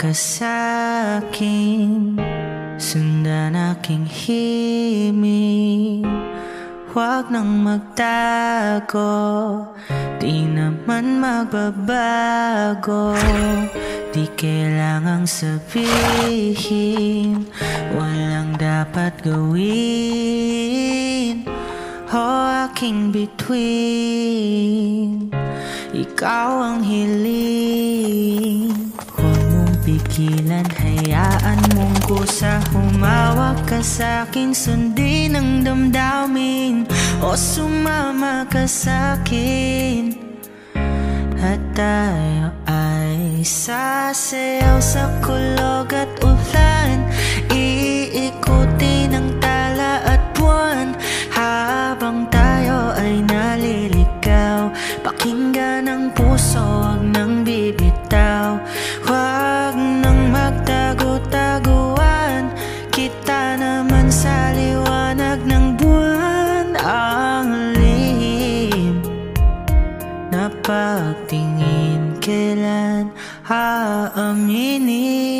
Ka sa'kin Sundan aking himig. Huwag nang magtago. Di naman magbabago. Di kailangang sabihin. Walang dapat gawin. O aking bituin. Ikaw ang hiling pigilan Hayaan mong kusa? Humawak ka sa'kin Sundin ang damdamin. O sumama ka sa'kin At tayo ay sasayaw sa kulog at ulan. Iikutin na pagtingin Kailan aaminin